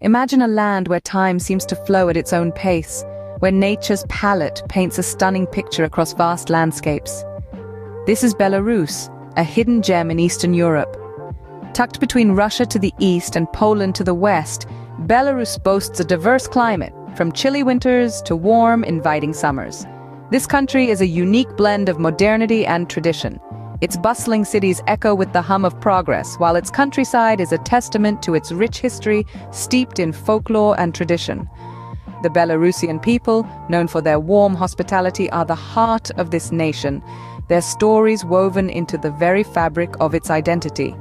Imagine a land where time seems to flow at its own pace, where nature's palette paints a stunning picture across vast landscapes. This is Belarus, a hidden gem in Eastern Europe. Tucked between Russia to the east and Poland to the west, Belarus boasts a diverse climate, from chilly winters to warm, inviting summers. This country is a unique blend of modernity and tradition. Its bustling cities echo with the hum of progress, while its countryside is a testament to its rich history steeped in folklore and tradition. The Belarusian people, known for their warm hospitality, are the heart of this nation, their stories woven into the very fabric of its identity.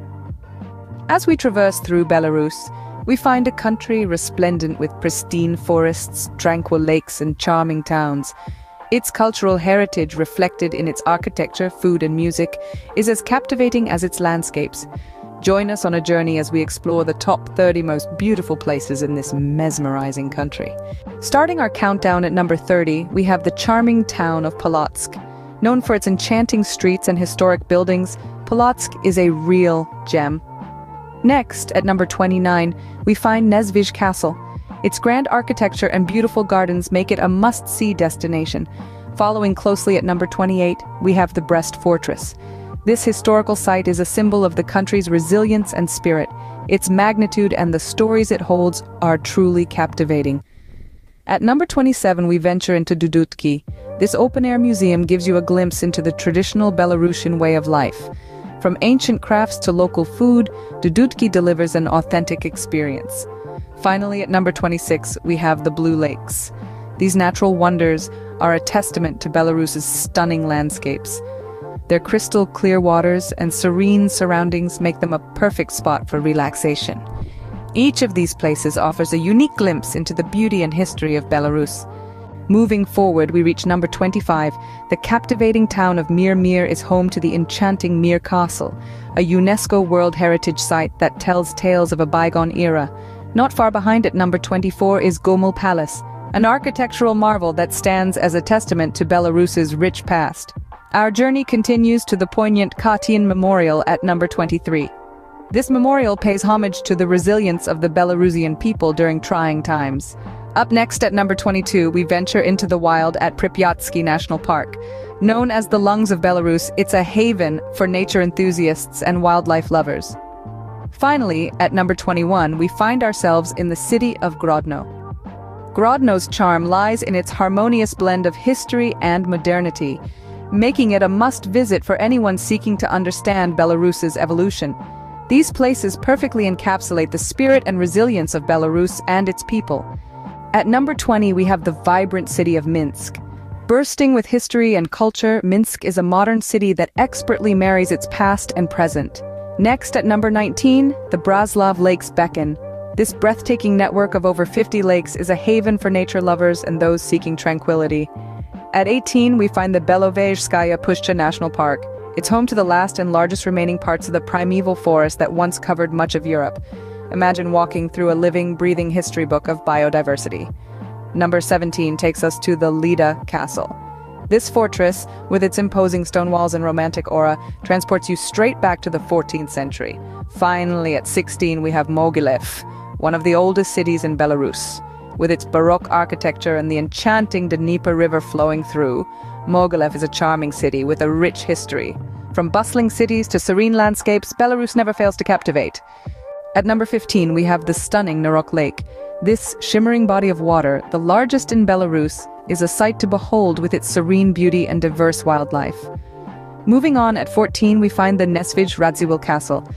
As we traverse through Belarus, we find a country resplendent with pristine forests, tranquil lakes and charming towns. Its cultural heritage reflected in its architecture, food and music is as captivating as its landscapes. Join us on a journey as we explore the top 30 most beautiful places in this mesmerizing country. Starting our countdown at number 30, we have the charming town of Polotsk. Known for its enchanting streets and historic buildings, Polotsk is a real gem. Next, at number 29, we find Nesvizh Castle. Its grand architecture and beautiful gardens make it a must-see destination. Following closely at number 28, we have the Brest Fortress. This historical site is a symbol of the country's resilience and spirit. Its magnitude and the stories it holds are truly captivating. At number 27, we venture into Dudutki. This open-air museum gives you a glimpse into the traditional Belarusian way of life. From ancient crafts to local food, Dudutki delivers an authentic experience. Finally, at number 26, we have the Blue Lakes. These natural wonders are a testament to Belarus's stunning landscapes. Their crystal clear waters and serene surroundings make them a perfect spot for relaxation. Each of these places offers a unique glimpse into the beauty and history of Belarus. Moving forward, we reach number 25. The captivating town of Mir Mir is home to the enchanting Mir Castle, a UNESCO World Heritage Site that tells tales of a bygone era. Not far behind at number 24 is Gomel Palace, an architectural marvel that stands as a testament to Belarus's rich past. Our journey continues to the poignant Khatyn Memorial at number 23. This memorial pays homage to the resilience of the Belarusian people during trying times. Up next at number 22, we venture into the wild at Pripyatsky National Park. Known as the lungs of Belarus, it's a haven for nature enthusiasts and wildlife lovers. Finally, at number 21, we find ourselves in the city of Grodno. Grodno's charm lies in its harmonious blend of history and modernity making it a must-visit for anyone seeking to understand Belarus's evolution. These places perfectly encapsulate the spirit and resilience of Belarus and its people. At number 20, we have the vibrant city of Minsk. Bursting with history and culture, Minsk is a modern city that expertly marries its past and present. Next, at number 19, the Braslav Lakes beckon. This breathtaking network of over 50 lakes is a haven for nature lovers and those seeking tranquility. At 18, we find the Belovezhskaya Pushcha National Park. It's home to the last and largest remaining parts of the primeval forest that once covered much of Europe. Imagine walking through a living, breathing history book of biodiversity. Number 17 takes us to the Lida Castle. This fortress, with its imposing stone walls and romantic aura, transports you straight back to the 14th century. Finally, at 16, we have Mogilev, one of the oldest cities in Belarus. With its Baroque architecture and the enchanting Dnieper River flowing through, Mogilev is a charming city with a rich history. From bustling cities to serene landscapes, Belarus never fails to captivate. At number 15, we have the stunning Naroch Lake. This shimmering body of water, the largest in Belarus, is a sight to behold with its serene beauty and diverse wildlife. Moving on at 14, we find the Nesvizh Radziwill Castle.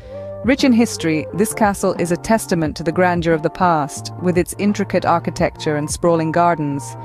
Rich in history, this castle is a testament to the grandeur of the past, with its intricate architecture and sprawling gardens.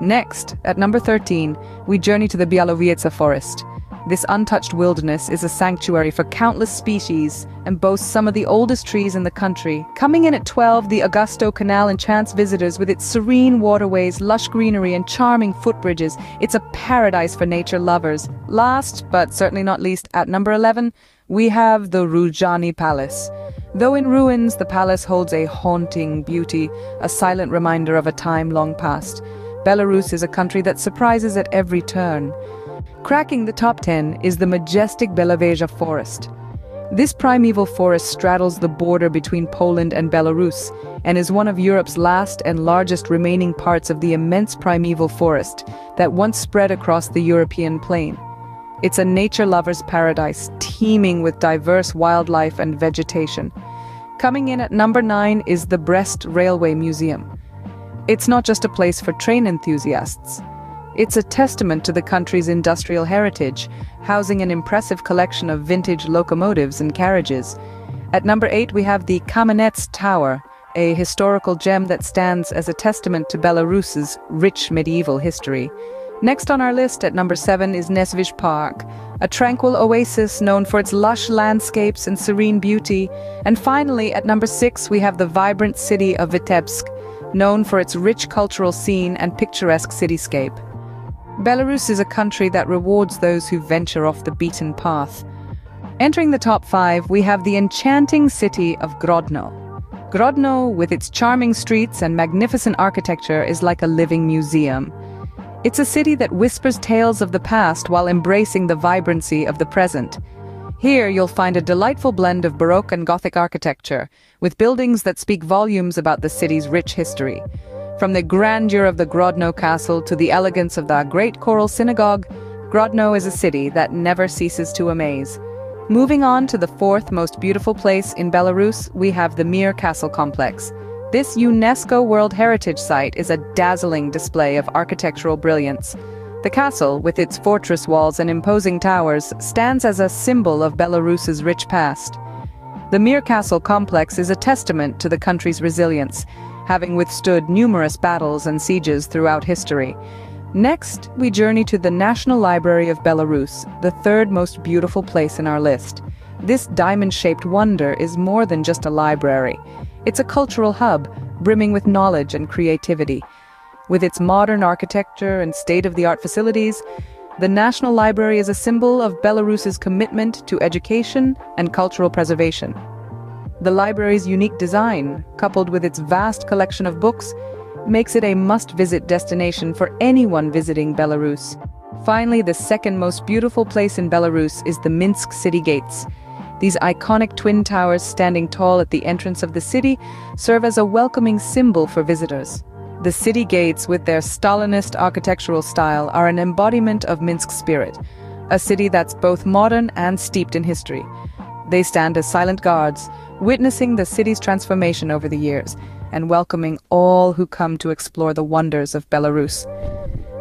Next, at number 13, we journey to the Bialowieza forest. This untouched wilderness is a sanctuary for countless species and boasts some of the oldest trees in the country. Coming in at 12, the Augustow Canal enchants visitors with its serene waterways, lush greenery, and charming footbridges. It's a paradise for nature lovers. Last, but certainly not least, at number 11, we have the Ruzhany Palace. Though in ruins, the palace holds a haunting beauty, a silent reminder of a time long past. Belarus is a country that surprises at every turn. Cracking the top 10 is the majestic Belovezha forest. This primeval forest straddles the border between Poland and Belarus and is one of Europe's last and largest remaining parts of the immense primeval forest that once spread across the European plain. It's a nature lover's paradise, teeming with diverse wildlife and vegetation. Coming in at number 9 is the Brest Railway Museum. It's not just a place for train enthusiasts. It's a testament to the country's industrial heritage, housing an impressive collection of vintage locomotives and carriages. At number 8 we have the Kamenets Tower, a historical gem that stands as a testament to Belarus's rich medieval history. Next on our list at number 7 is Nesvizh Park, a tranquil oasis known for its lush landscapes and serene beauty. And finally, at number 6 we have the vibrant city of Vitebsk, known for its rich cultural scene and picturesque cityscape. Belarus is a country that rewards those who venture off the beaten path. Entering the top five, we have the enchanting city of Grodno. Grodno, with its charming streets and magnificent architecture, is like a living museum. It's a city that whispers tales of the past while embracing the vibrancy of the present. Here you'll find a delightful blend of Baroque and Gothic architecture, with buildings that speak volumes about the city's rich history. From the grandeur of the Grodno Castle to the elegance of the Great Choral Synagogue, Grodno is a city that never ceases to amaze. Moving on to the fourth most beautiful place in Belarus, we have the Mir Castle Complex. This UNESCO World Heritage Site is a dazzling display of architectural brilliance. The castle, with its fortress walls and imposing towers, stands as a symbol of Belarus's rich past. The Mir Castle complex is a testament to the country's resilience, having withstood numerous battles and sieges throughout history. Next, we journey to the National Library of Belarus, the third most beautiful place in our list. This diamond-shaped wonder is more than just a library. It's a cultural hub, brimming with knowledge and creativity. With its modern architecture and state-of-the-art facilities, the National Library is a symbol of Belarus's commitment to education and cultural preservation. The library's unique design, coupled with its vast collection of books, makes it a must-visit destination for anyone visiting Belarus. Finally, the second most beautiful place in Belarus is the Minsk city gates. These iconic twin towers standing tall at the entrance of the city serve as a welcoming symbol for visitors. The city gates, with their Stalinist architectural style, are an embodiment of Minsk's spirit, a city that's both modern and steeped in history. They stand as silent guards, witnessing the city's transformation over the years and welcoming all who come to explore the wonders of Belarus.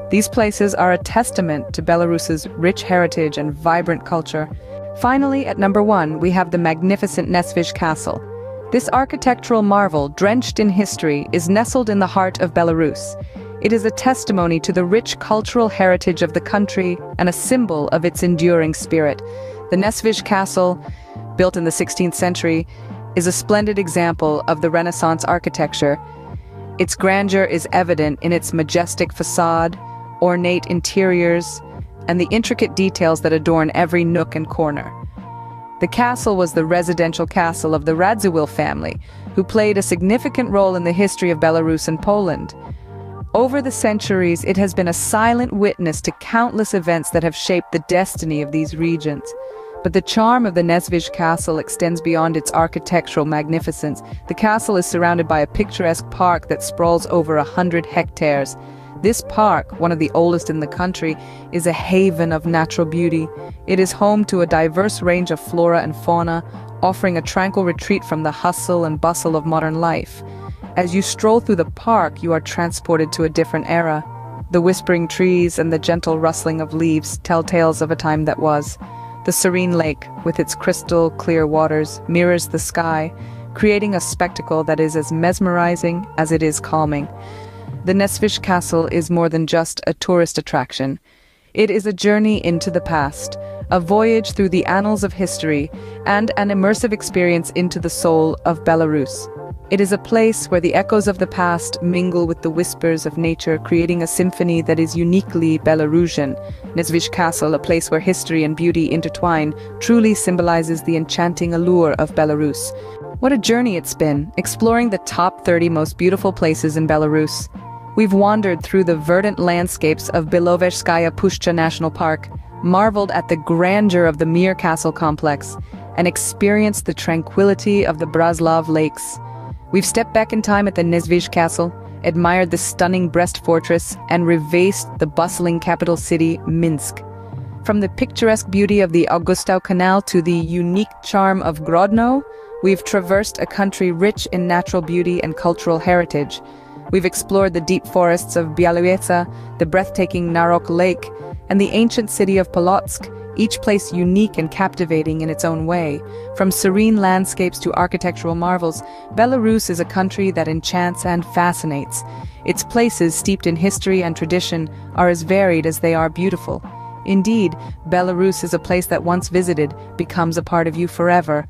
These places are a testament to Belarus's rich heritage and vibrant culture. Finally, at number one, we have the magnificent Nesvizh Castle. This architectural marvel, drenched in history, is nestled in the heart of Belarus. It is a testimony to the rich cultural heritage of the country and a symbol of its enduring spirit. The Nesvizh Castle, built in the 16th century, is a splendid example of the Renaissance architecture. Its grandeur is evident in its majestic facade, ornate interiors, and the intricate details that adorn every nook and corner. The castle was the residential castle of the Radziwill family, who played a significant role in the history of Belarus and Poland. Over the centuries, it has been a silent witness to countless events that have shaped the destiny of these regions. But the charm of the Nesvizh castle extends beyond its architectural magnificence. The castle is surrounded by a picturesque park that sprawls over a hundred hectares. This park, one of the oldest in the country, is a haven of natural beauty. It is home to a diverse range of flora and fauna, offering a tranquil retreat from the hustle and bustle of modern life. As you stroll through the park, you are transported to a different era. The whispering trees and the gentle rustling of leaves tell tales of a time that was. The serene lake, with its crystal clear waters, mirrors the sky, creating a spectacle that is as mesmerizing as it is calming. The Nesvizh Castle is more than just a tourist attraction. It is a journey into the past, a voyage through the annals of history, and an immersive experience into the soul of Belarus. It is a place where the echoes of the past mingle with the whispers of nature, creating a symphony that is uniquely Belarusian. Nesvizh Castle, a place where history and beauty intertwine, truly symbolizes the enchanting allure of Belarus. What a journey it's been, exploring the top 30 most beautiful places in Belarus. We've wandered through the verdant landscapes of Belovezhskaya Pushcha National Park, marveled at the grandeur of the Mir Castle complex, and experienced the tranquility of the Braslav lakes. We've stepped back in time at the Nesvizh castle, admired the stunning Brest fortress, and revased the bustling capital city, Minsk. From the picturesque beauty of the Augustow Canal to the unique charm of Grodno, we've traversed a country rich in natural beauty and cultural heritage. We've explored the deep forests of Bialowieza, the breathtaking Naroch Lake, and the ancient city of Polotsk, each place unique and captivating in its own way. From serene landscapes to architectural marvels, Belarus is a country that enchants and fascinates. Its places, steeped in history and tradition, are as varied as they are beautiful. Indeed, Belarus is a place that once visited becomes a part of you forever.